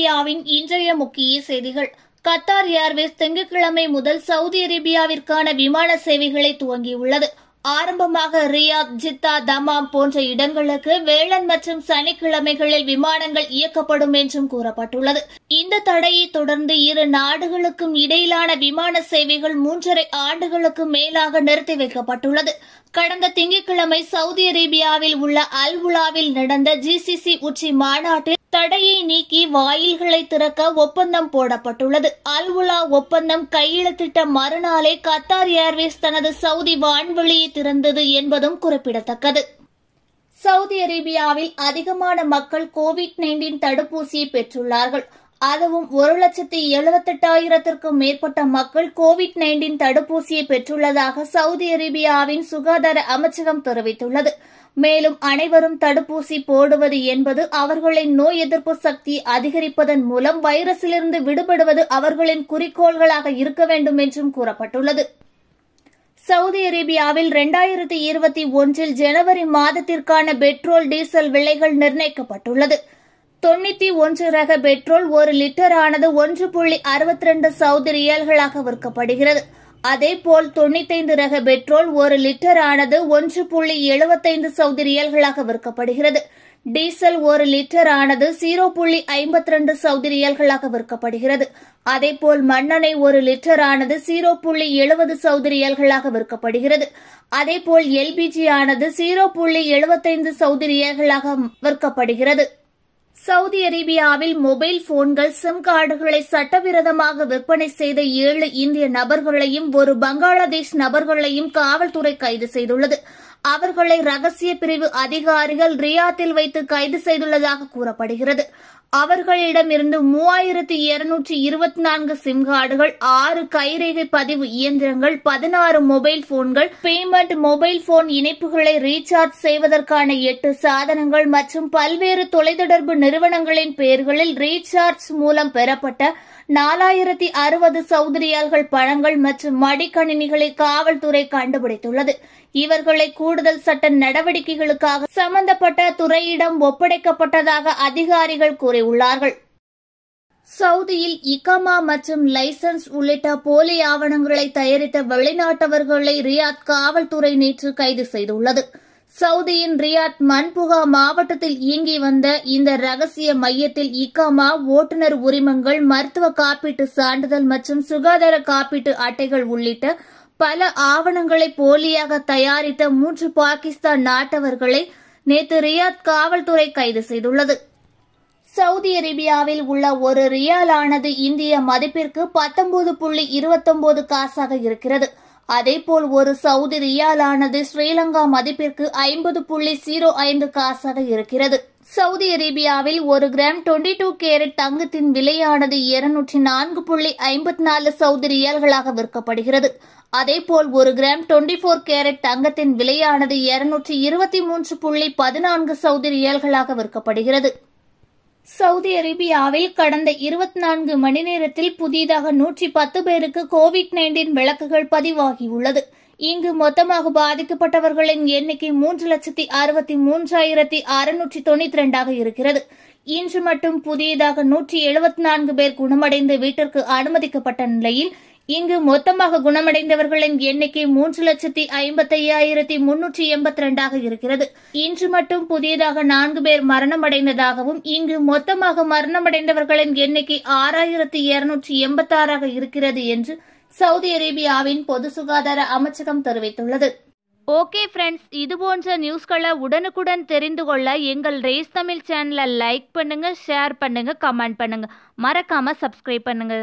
அரேபியாவின் இன்றைய முக்கிய செய்திகள். கத்தார் ஏர்வேஸ் திங்கட்கிழமை முதல் சவுதி அரேபியாவிற்கான விமான சேவைகளை துவங்கியுள்ளது. ஆரம்பமாக ரியாத் ஜித்தா தமாம் போன்ற இடங்களுக்கு வேளன் மற்றும் சனிக்கிழமைகளில் விமானங்கள் இயக்கப்படும் என்றும் கூறப்பட்டுள்ளது. இந்த தடையை தொடர்ந்து இரு நாடுகளுக்கும் இடையிலான விமான சேவைகள் மூன்றரை ஆண்டுகளுக்கு மேலாக நிறுத்தி வைக்கப்பட்டுள்ளது. கடந்த திங்கட்கிழமை சவுதி அரேபியாவில் உள்ள அல் உலாவில் நடந்த ஜிசிசி உச்சி மாநாட்டில் தடையை நீக்கி வாயில்களை திறக்க ஒப்பந்தம் போடப்பட்டுள்ளது. அல் உலா ஒப்பந்தம் கையெழுத்திட்ட மறுநாளே கத்தார் ஏர்வேஸ் தனது சவுதி வான்வெளியை திறந்தது என்பதும் குறிப்பிடத்தக்கது. சவுதி அரேபியாவில் அதிகமான மக்கள் கோவிட் நைன்டீன் தடுப்பூசியை பெற்றுள்ளார்கள். அதுவும் ஒரு லட்சத்தி எழுபத்தெட்டாயிரத்திற்கும் மேற்பட்ட மக்கள் கோவிட் நைன்டீன் தடுப்பூசியை பெற்றுள்ளதாக சவுதி அரேபியாவின் சுகாதார அமைச்சகம் தெரிவித்துள்ளது. மேலும் அனைவரும் தடுப்பூசி போடுவது என்பது அவர்களின் நோய் எதிர்ப்பு சக்தி அதிகரிப்பதன் மூலம் வைரஸிலிருந்து விடுபடுவது அவர்களின் குறிக்கோள்களாக இருக்க வேண்டும் என்றும் கூறப்பட்டுள்ளது. சவுதி அரேபியாவில் இரண்டாயிரத்தி இருபத்தி ஒன்றில் ஜனவரி மாதத்திற்கான பெட்ரோல் டீசல் விலைகள் நிர்ணயிக்கப்பட்டுள்ளது. தொண்ணூத்தி ஒன்று ரக பெட்ரோல் ஒரு லிட்டர் ஆனது ஒன்று புள்ளி அறுபத்தி ரெண்டு சவுதி ரியல்களாக விற்கப்படுகிறது. அதேபோல் தொண்ணூத்தைந்து ரக பெட்ரோல் ஒரு லிட்டர் ஆனது ஒன்று புள்ளி எழுபத்தைந்து சவுதி ரியல்களாக விற்கப்படுகிறது. டீசல் ஒரு லிட்டர் ஆனது ஜீரோ புள்ளி ஐம்பத்தி ரெண்டு சவுதி ரியல்களாக விற்கப்படுகிறது. அதேபோல் மண்ணெண்ணெய் ஒரு லிட்டர் ஆனது ஜீரோ புள்ளி எழுபது சவுதி ரியல்களாக விற்கப்படுகிறது. அதேபோல் எல்பிஜி ஆனது ஜீரோ புள்ளி எழுபத்தைந்து சவுதி ரியல்களாக விற்கப்படுகிறது. சவுதி அரேபியாவில் மொபைல் போன்கள் சிம் கார்டுகளை சட்டவிரோதமாக விற்பனை செய்த ஏழு இந்திய நபர்களையும் ஒரு பங்களாதேஷ் நபர்களையும் காவல்துறை கைது செய்துள்ளது. அவர்களை ரகசிய பிரிவு அதிகாரிகள் ரியாத்தில் வைத்து கைது செய்துள்ளதாக கூறப்படுகிறது. அவர்களிடமிருந்து மூவாயிரத்தி இருநூற்றி இருபத்தி நான்கு சிம் கார்டுகள் ஆறு கைரேகை பதிவு இயந்திரங்கள் பதினாறு மொபைல் போன்கள் பேமெண்ட் மொபைல் போன் இணைப்புகளை ரீசார்ஜ் செய்வதற்கான எட்டு சாதனங்கள் மற்றும் பல்வேறு தொலைத்தொடர்பு நிறுவனங்களின் பெயர்களில் ரீசார்ஜ் மூலம் பெறப்பட்ட நாலாயிரத்தி அறுபது சௌதரியால்கள் பழங்கள் மற்றும் மடிக்கணினிகளை காவல்துறை கண்டுபிடித்துள்ளது. இவர்களை கூடுதல் சட்ட நடவடிக்கைகளுக்காக சம்பந்தப்பட்ட துறையிடம் ஒப்படைக்கப்பட்டதாக அதிகாரிகள் கூறியுள்ளார்கள் சவுதியில் இகமா மற்றும் லைசன்ஸ் உள்ளிட்ட போலி ஆவணங்களை தயாரித்த வெளிநாட்டவர்களை ரியாத் காவல்துறை நேற்று கைது செய்துள்ளது. சவுதியின் ரியாத் மன்புகா மாவட்டத்தில் இயங்கி வந்த இந்த ரகசிய மையத்தில் இகாமா ஓட்டுநர் உரிமங்கள் மருத்துவ காப்பீட்டு சான்றிதழ் மற்றும் சுகாதார காப்பீட்டு அட்டைகள் உள்ளிட்ட பல ஆவணங்களை போலியாக தயாரித்த மூன்று பாகிஸ்தான் நாட்டவர்களை நேற்று ரியாத் காவல்துறை கைது செய்துள்ளது. சவுதி அரேபியாவில் உள்ள ஒரு ரியாலானது இந்திய மதிப்பிற்கு பத்தொன்பது புள்ளி இருபத்தொன்பது காசாக இருக்கிறது. அதேபோல் ஒரு சவுதி ரியாலானது ஸ்ரீலங்கா மதிப்பிற்கு ஐம்பது புள்ளி ஜீரோ ஐந்து காசாக இருக்கிறது. சவுதி அரேபியாவில் ஒரு கிராம் டுவெண்டி டூ கேரட் தங்கத்தின் விலையானது இருநூற்றி நான்கு புள்ளி ஐம்பத்தி நாலு சவுதி ரியால்களாக விற்கப்படுகிறது. அதேபோல் ஒரு கிராம் டுவெண்டி போர் கேரட் தங்கத்தின் விலையானது இருநூற்றி இருபத்தி மூன்று புள்ளி பதினான்கு சவுதி ரியால்களாக விற்கப்படுகிறது. சவுதி அரேபியாவில் கடந்த இருபத்தி நான்கு மணி நேரத்தில் புதிதாக நூற்றி பத்து பேருக்கு கோவிட் நைன்டீன் விளக்குகள் பதிவாகியுள்ளது. இங்கு மொத்தமாக பாதிக்கப்பட்டவர்களின் எண்ணிக்கை மூன்று லட்சத்தி அறுபத்தி மூன்றாயிரத்தி அறுநூற்றி தொண்ணூத்தி இரண்டாக இருக்கிறது. இன்று மட்டும் புதியதாக நூற்றி எழுபத்தி நான்கு பேர் குணமடைந்து வீட்டிற்கு அனுமதிக்கப்பட்ட நிலையில் இங்கு மொத்தமாக குணமடைந்தவர்களின் எண்ணிக்கை மூன்று லட்சத்தி ஐம்பத்தி ஐயாயிரத்தி முன்னூற்றி எண்பத்தி ரெண்டாக இருக்கிறது. இன்று மட்டும் புதியதாக நான்கு பேர் மரணமடைந்ததாகவும் இங்கு மொத்தமாக மரணமடைந்தவர்களின் எண்ணிக்கை ஆறாயிரத்தி இருநூற்றி எண்பத்தாறாக இருக்கிறது என்று சவுதி அரேபியாவின் பொது சுகாதார அமைச்சகம் தெரிவித்துள்ளது. ஓகே ஃப்ரெண்ட்ஸ் இது போன்ற நியூஸ்களை உடனுக்குடன் தெரிந்து கொள்ள எங்கள் ரேஸ் தமிழ் சேனலை லைக் பண்ணுங்க ஷேர் பண்ணுங்க கமெண்ட் பண்ணுங்க. மறக்காம சப்ஸ்கிரைப் பண்ணுங்க.